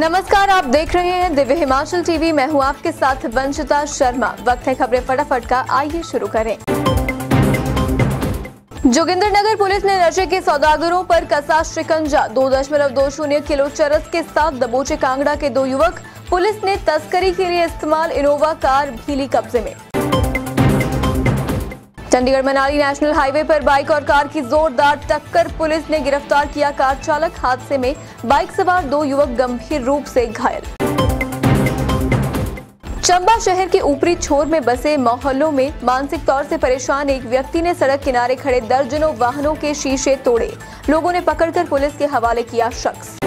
नमस्कार, आप देख रहे हैं दिव्य हिमाचल टीवी। मैं हूँ आपके साथ वंशिता शर्मा। वक्त है खबरें फटाफट का। आइए शुरू करें। जोगिंद्रनगर पुलिस ने नशे के सौदागरों पर कसा शिकंजा। दो दशमलव दो शून्य किलो चरस के साथ दबोचे कांगड़ा के दो युवक। पुलिस ने तस्करी के लिए इस्तेमाल इनोवा कार भीली कब्जे में। चंडीगढ़ मनाली नेशनल हाईवे पर बाइक और कार की जोरदार टक्कर। पुलिस ने गिरफ़्तार किया कार चालक हादसे में बाइक सवार दो युवक गंभीर रूप से घायल। चंबा शहर के ऊपरी छोर में बसे मोहल्लों में मानसिक तौर से परेशान एक व्यक्ति ने सड़क किनारे खड़े दर्जनों वाहनों के शीशे तोड़े। लोगों ने पकड़कर पुलिस के हवाले किया शख्स।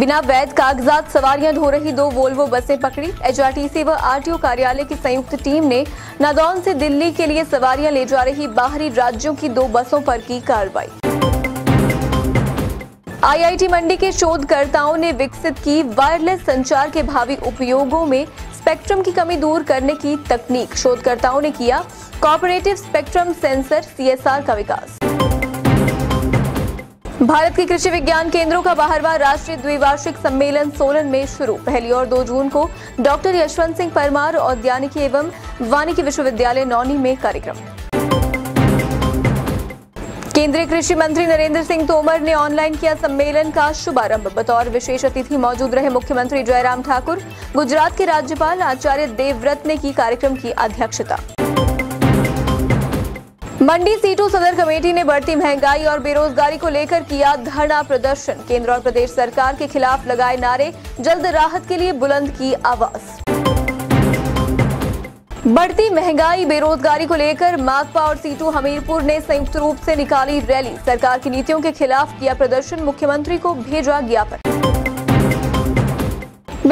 बिना वैध कागजात सवारियाँ ढो रही दो वोल्वो बसें पकड़ी। एचआरटीसी व आरटीओ कार्यालय की संयुक्त टीम ने नादौन से दिल्ली के लिए सवारियाँ ले जा रही बाहरी राज्यों की दो बसों पर की कार्रवाई। आईआईटी मंडी के शोधकर्ताओं ने विकसित की वायरलेस संचार के भावी उपयोगों में स्पेक्ट्रम की कमी दूर करने की तकनीक। शोधकर्ताओं ने किया कॉपरेटिव स्पेक्ट्रम सेंसर सीएसआर का विकास। भारत के कृषि विज्ञान केंद्रों का बाहरवा राष्ट्रीय द्विवार्षिक सम्मेलन सोलन में शुरू। पहली और दो जून को डॉक्टर यशवंत सिंह परमार, औद्यानिकी एवं वानिकी विश्वविद्यालय नौनी में कार्यक्रम। केंद्रीय कृषि मंत्री नरेंद्र सिंह तोमर ने ऑनलाइन किया सम्मेलन का शुभारंभ। बतौर विशेष अतिथि मौजूद रहे मुख्यमंत्री जयराम ठाकुर। गुजरात के राज्यपाल आचार्य देवव्रत ने की कार्यक्रम की अध्यक्षता। मंडी सीटू सदर कमेटी ने बढ़ती महँगाई और बेरोजगारी को लेकर किया धरना प्रदर्शन। केंद्र और प्रदेश सरकार के खिलाफ लगाए नारे, जल्द राहत के लिए बुलंद की आवाज़। बढ़ती महँगाई, बेरोजगारी को लेकर माकपा और सीटू हमीरपुर ने संयुक्त रूप से निकाली रैली। सरकार की नीतियों के खिलाफ किया प्रदर्शन, मुख्यमंत्री को भेजा ज्ञापन।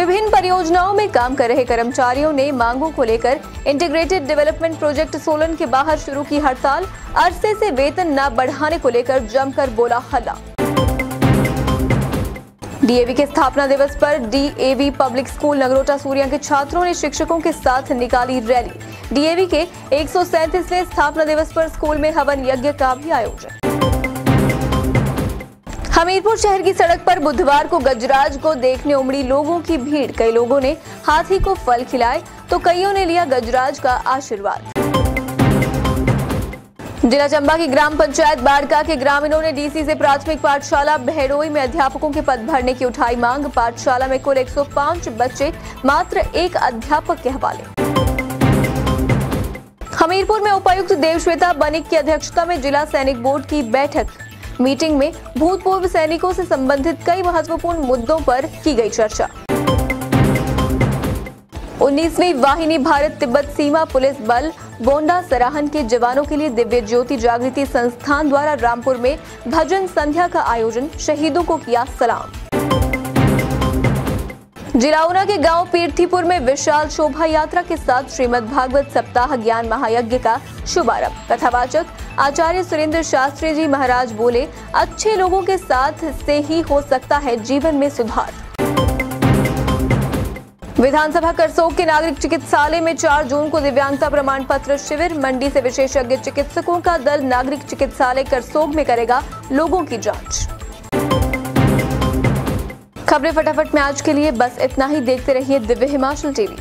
विभिन्न परियोजनाओं में काम कर रहे कर्मचारियों ने मांगों को लेकर इंटीग्रेटेड डेवलपमेंट प्रोजेक्ट सोलन के बाहर शुरू की हड़ताल। अरसे से वेतन न बढ़ाने को लेकर जमकर बोला हल्ला। डीएवी के स्थापना दिवस पर DAV public school Nagrota Surya के छात्रों ने शिक्षकों के साथ निकाली रैली। डीएवी के एक स्थापना दिवस पर स्कूल में हवन यज्ञ का भी आयोजन। हमीरपुर शहर की सड़क पर बुधवार को गजराज को देखने उमड़ी लोगों की भीड़। कई लोगों ने हाथी को फल खिलाए तो कईयों ने लिया गजराज का आशीर्वाद। जिला चंबा की ग्राम पंचायत बाड़का के ग्रामीणों ने डीसी से प्राथमिक पाठशाला बहड़ोई में अध्यापकों के पद भरने की उठाई मांग। पाठशाला में कुल 105 बच्चे, मात्र एक अध्यापक के हवाले। हमीरपुर में उपायुक्त देवश्वेता बनिक की अध्यक्षता में जिला सैनिक बोर्ड की बैठक। मीटिंग में भूतपूर्व सैनिकों से संबंधित कई महत्वपूर्ण मुद्दों पर की गई चर्चा। 19वीं वाहिनी भारत तिब्बत सीमा पुलिस बल बोंडा सराहन के जवानों के लिए दिव्य ज्योति जागृति संस्थान द्वारा रामपुर में भजन संध्या का आयोजन शहीदों को किया सलाम। जिलाउना के गाँव पीरथीपुर में विशाल शोभा यात्रा के साथ श्रीमद् भागवत सप्ताह ज्ञान महायज्ञ का शुभारंभ। कथावाचक आचार्य सुरेंद्र शास्त्री जी महाराज बोले, अच्छे लोगों के साथ से ही हो सकता है जीवन में सुधार। विधानसभा करसोग के नागरिक चिकित्सालय में 4 जून को दिव्यांगता प्रमाण पत्र शिविर, मंडी से विशेषज्ञ चिकित्सकों का दल नागरिक चिकित्सालय करसोग में करेगा लोगों की जाँच। खबरें फटाफट में आज के लिए बस इतना ही। देखते रहिए दिव्य हिमाचल टीवी।